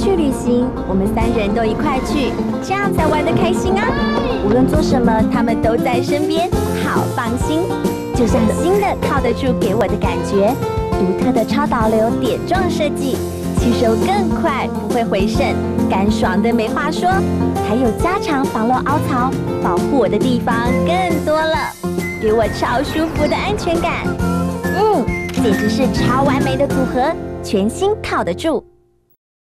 去旅行，我们三人都一块去，这样才玩得开心啊！无论做什么，他们都在身边，好放心，就像新的靠得住给我的感觉。独特的超导流点状设计，吸收更快，不会回渗，干爽的没话说。还有加长防漏凹槽，保护我的地方更多了，给我超舒服的安全感。嗯，简直是超完美的组合，全新靠得住。